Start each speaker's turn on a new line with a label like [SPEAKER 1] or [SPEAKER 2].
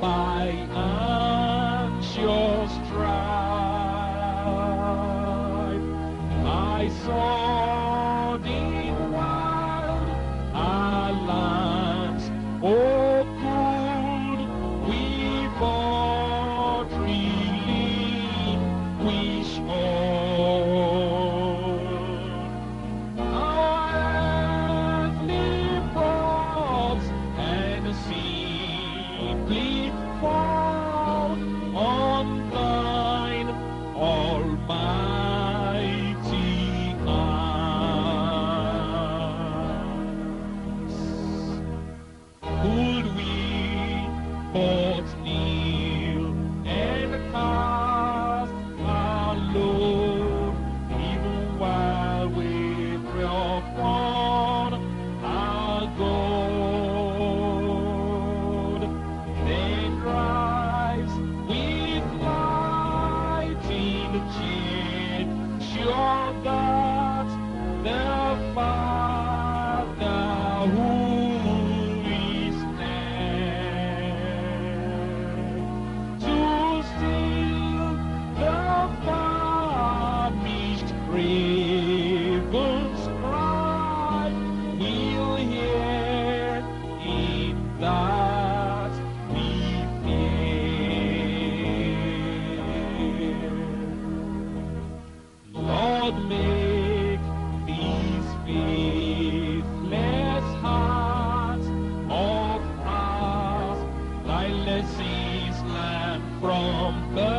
[SPEAKER 1] by anxious strife. My soul. Bye. from the